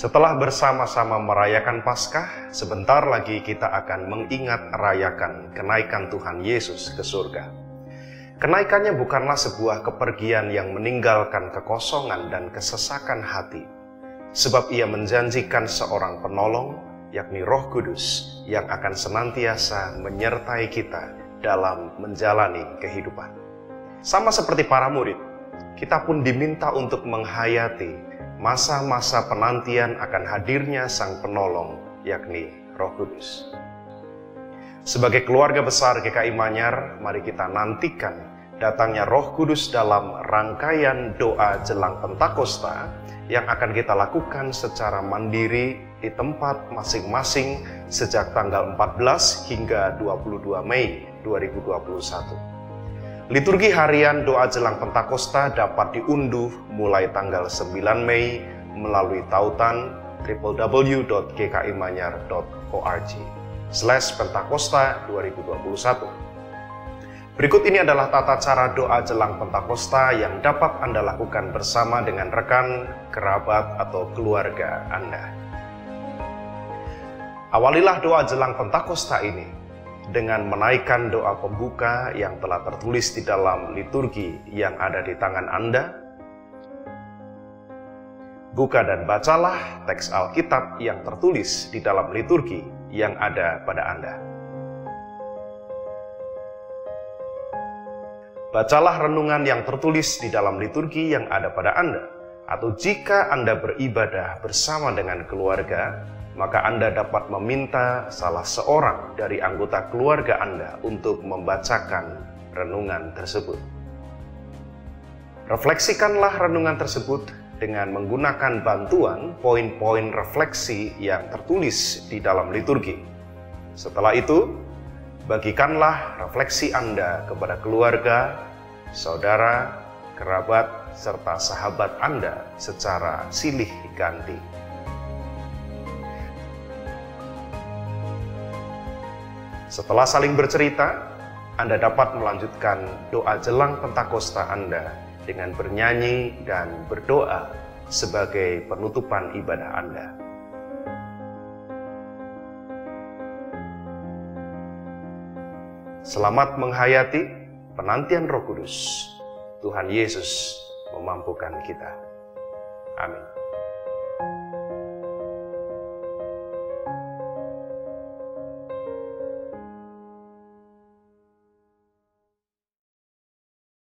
Setelah bersama-sama merayakan Paskah, sebentar lagi kita akan mengingat rayakan kenaikan Tuhan Yesus ke surga. Kenaikannya bukanlah sebuah kepergian yang meninggalkan kekosongan dan kesesakan hati, sebab ia menjanjikan seorang penolong, yakni Roh Kudus, yang akan senantiasa menyertai kita dalam menjalani kehidupan. Sama seperti para murid, kita pun diminta untuk menghayati masa-masa penantian akan hadirnya Sang Penolong, yakni Roh Kudus. Sebagai keluarga besar GKI Manyar, mari kita nantikan datangnya Roh Kudus dalam rangkaian doa jelang Pentakosta yang akan kita lakukan secara mandiri di tempat masing-masing sejak tanggal 14 hingga 22 Mei 2021. Liturgi harian doa jelang Pentakosta dapat diunduh mulai tanggal 9 Mei melalui tautan www.gkimanyar.org slash Pentakosta 2021. Berikut ini adalah tata cara doa jelang Pentakosta yang dapat Anda lakukan bersama dengan rekan, kerabat, atau keluarga Anda. Awalilah doa jelang Pentakosta ini dengan menaikkan doa pembuka yang telah tertulis di dalam liturgi yang ada di tangan Anda. Buka dan bacalah teks Alkitab yang tertulis di dalam liturgi yang ada pada Anda. Bacalah renungan yang tertulis di dalam liturgi yang ada pada Anda, atau jika Anda beribadah bersama dengan keluarga, maka Anda dapat meminta salah seorang dari anggota keluarga Anda untuk membacakan renungan tersebut. Refleksikanlah renungan tersebut dengan menggunakan bantuan poin-poin refleksi yang tertulis di dalam liturgi. Setelah itu, bagikanlah refleksi Anda kepada keluarga, saudara, kerabat, serta sahabat Anda secara silih ganti. Setelah saling bercerita, Anda dapat melanjutkan doa jelang Pentakosta Anda dengan bernyanyi dan berdoa sebagai penutupan ibadah Anda. Selamat menghayati penantian Roh Kudus. Tuhan Yesus memampukan kita. Amin.